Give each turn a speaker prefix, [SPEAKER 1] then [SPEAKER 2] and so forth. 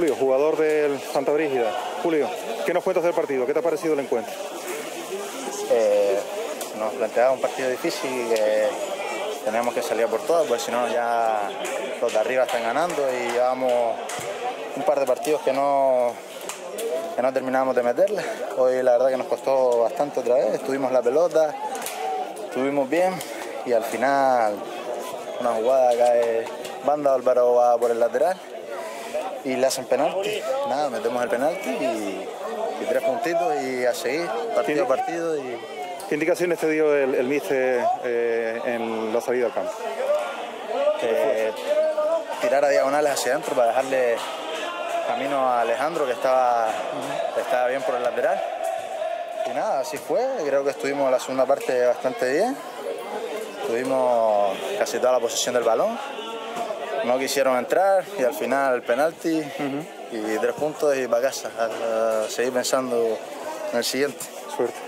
[SPEAKER 1] Julio, jugador del Santa Brígida. Julio, ¿qué nos cuentas del partido? ¿Qué te ha parecido el encuentro?
[SPEAKER 2] Eh, nos planteaba un partido difícil que tenemos que salir por todas, porque si no ya los de arriba están ganando y llevamos un par de partidos que no, que no terminamos de meterle. Hoy la verdad que nos costó bastante otra vez, tuvimos la pelota, estuvimos bien y al final una jugada cae, banda Álvaro va por el lateral y le hacen penalti. Nada, metemos el penalti y, y tres puntitos y a seguir, partido a partido. Y...
[SPEAKER 1] ¿Qué indicaciones te dio el, el eh, en la salida al campo?
[SPEAKER 2] Que tirar a diagonales hacia adentro para dejarle camino a Alejandro que estaba, estaba bien por el lateral. Y nada, así fue. Creo que estuvimos la segunda parte bastante bien. Tuvimos casi toda la posesión del balón. No quisieron entrar y al final el penalti y tres puntos y para casa. A seguir pensando en el siguiente.
[SPEAKER 1] Suerte.